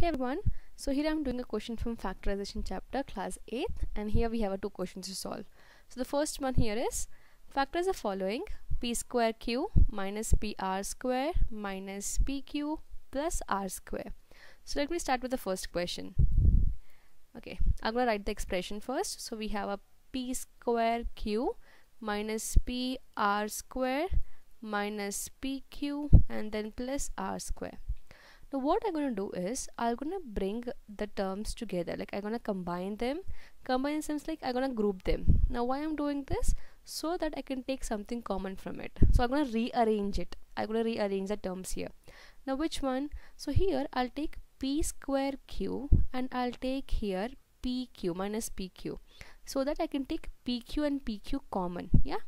Hey everyone, so here I'm doing a question from factorization chapter class 8th and here we have a two questions to solve. So the first one here is factorize the following p square q minus pr square minus pq plus r square. So let me start with the first question. Okay, I'm gonna write the expression first. So we have a p square q minus pr square minus pq and then plus r square now what I'm gonna do is I'm gonna bring the terms together. Like I'm gonna combine them. Combine in sense like I'm gonna group them. Now why I'm doing this? So that I can take something common from it. So I'm gonna rearrange it. I'm gonna rearrange the terms here. Now which one? So here I'll take p square q and I'll take here pq minus pq so that I can take pq and pq common yeah?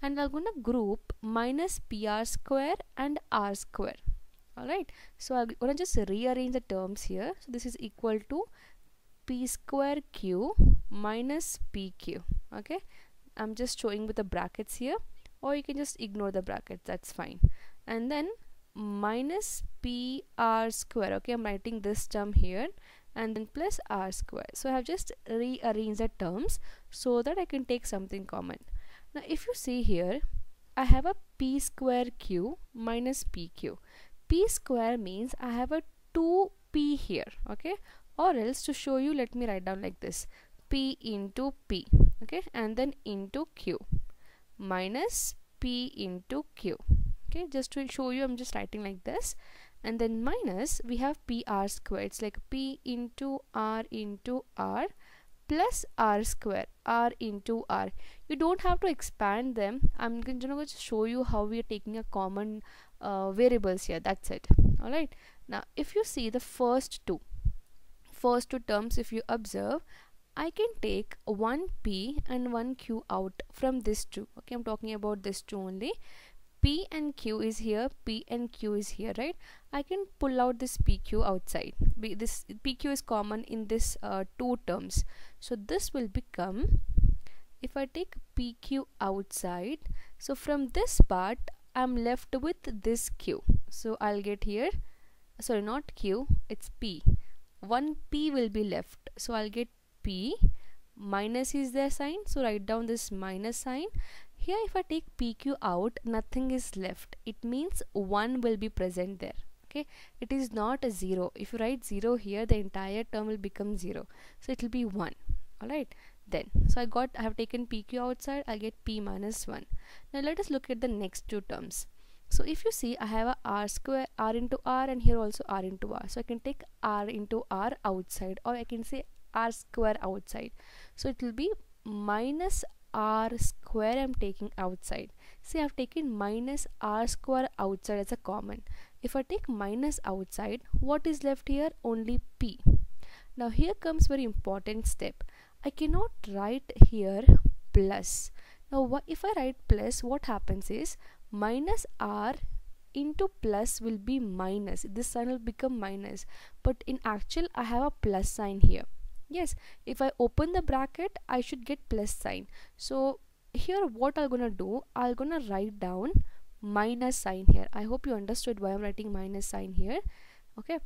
And I'm gonna group minus pr square and r square alright. So I'm gonna just rearrange the terms here. So this is equal to p square q minus pq okay? I'm just showing with the brackets here. Or you can just ignore the brackets. That's fine. And then minus pr square. Okay? I'm writing this term here. And then plus r square. So I have just rearranged the terms so that I can take something common. Now if you see here I have a p square q minus pq p square means I have a 2p here okay? Or else to show you let me write down like this. P into p okay? And then into q minus p into q okay? Just to show you I'm just writing like this. And then minus we have pr square. It's like p into r into r plus r square r into r. You don't have to expand them. I'm going to show you how we are taking a common uh, variables here. That's it. All right now if you see the first two first two terms if you observe I can take one P and one Q out from this two. Okay I'm talking about this two only P and Q is here P and Q is here right I can pull out this PQ outside this PQ is common in this uh, two terms so this will become if I take PQ outside so from this part I'm left with this Q. So I'll get here, sorry, not Q, it's P. One P will be left. So I'll get P minus is their sign. So write down this minus sign. Here if I take PQ out, nothing is left. It means 1 will be present there. Okay, it is not a 0. If you write 0 here, the entire term will become 0. So it will be 1. Alright, then so I got I have taken PQ outside I get P minus 1 now let us look at the next two terms so if you see I have a R square R into R and here also R into R so I can take R into R outside or I can say R square outside so it will be minus R square I'm taking outside. See I've taken minus R square outside as a common. If I take minus outside what is left here? Only P. Now here comes very important step. I cannot write here plus. Now if I write plus what happens is minus r into plus will be minus. This sign will become minus. But in actual I have a plus sign here yes if I open the bracket I should get plus sign. So here what I'm gonna do I'm gonna write down minus sign here. I hope you understood why I'm writing minus sign here. Okay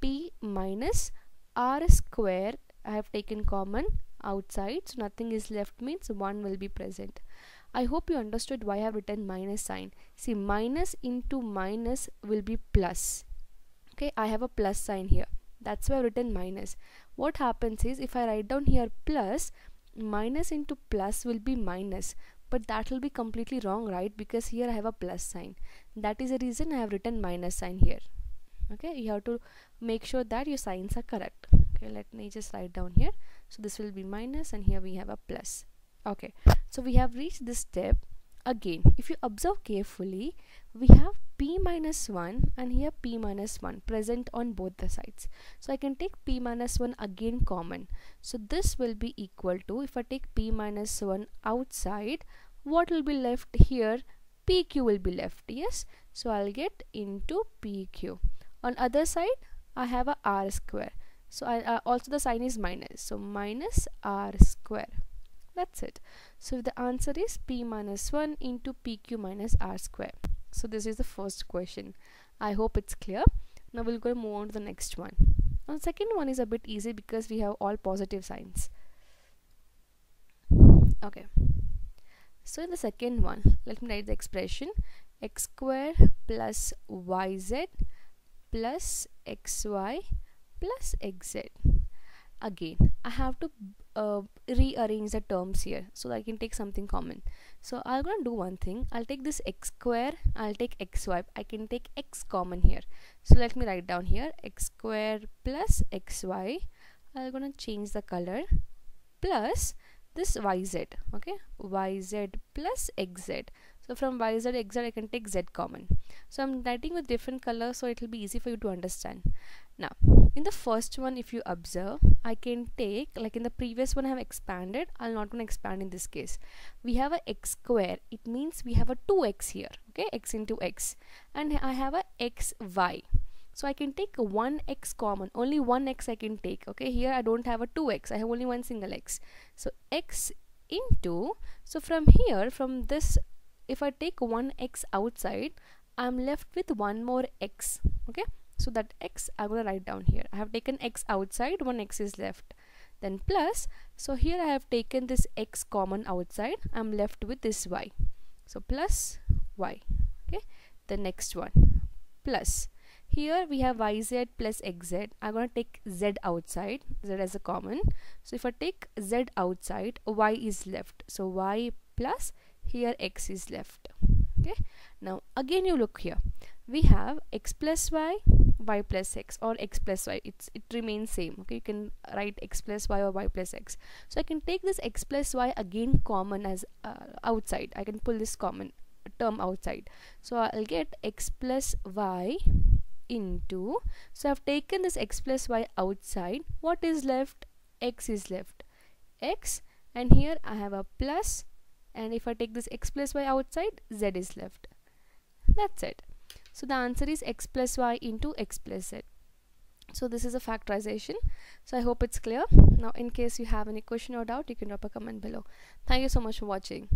p minus r square I have taken common outside so nothing is left means 1 will be present. I hope you understood why I have written minus sign. See minus into minus will be plus. Okay I have a plus sign here. That's why I've written minus what happens is if I write down here plus minus into plus will be minus. But that will be completely wrong right? Because here I have a plus sign. That is the reason I have written minus sign here. Okay you have to make sure that your signs are correct. Okay let me just write down here. So this will be minus and here we have a plus. Okay so we have reached this step again. If you observe carefully we have p minus 1 and here p minus 1 present on both the sides. So I can take p minus 1 again common. So this will be equal to if I take p minus 1 outside what will be left here? Pq will be left yes? So I'll get into pq on other side I have a r square. So I, uh, also the sign is minus. So minus r square. That's it. So the answer is p minus 1 into pq minus r square so this is the first question. I hope it's clear. Now we'll go move on to the next one. Now the second one is a bit easy because we have all positive signs. Okay. So in the second one let me write the expression. X square plus yz plus xy plus xz again I have to uh, rearrange the terms here so that I can take something common. So I'm gonna do one thing. I'll take this x square I'll take xy I can take x common here. So let me write down here x square plus xy I'm gonna change the color plus this yz okay? Yz plus xz so from yz xz I can take z common. So I'm writing with different colors so it will be easy for you to understand. Now in the first one if you observe I can take like in the previous one I have expanded I'm not going to expand in this case. We have a x square. It means we have a 2x here okay? X into x. And I have a xy so I can take one x common. Only one x I can take okay? Here I don't have a 2x I have only one single x. So x into so from here from this if I take one x outside I'm left with one more x okay? So that x I'm gonna write down here. I have taken x outside one x is left. Then plus so here I have taken this x common outside I'm left with this y. So plus y okay? The next one plus. Here we have yz plus xz I'm gonna take z outside z as a common. So if I take z outside y is left. So y plus here x is left okay? Now again you look here. We have x plus y y plus x or x plus y. It's it remains same okay? You can write x plus y or y plus x. So i can take this x plus y again common as uh, outside. I can pull this common term outside. So i'll get x plus y into so i've taken this x plus y outside. What is left? X is left. X and here i have a plus and if I take this x plus y outside z is left. That's it. So the answer is x plus y into x plus z. So this is a factorization. So I hope it's clear. Now in case you have any question or doubt you can drop a comment below. Thank you so much for watching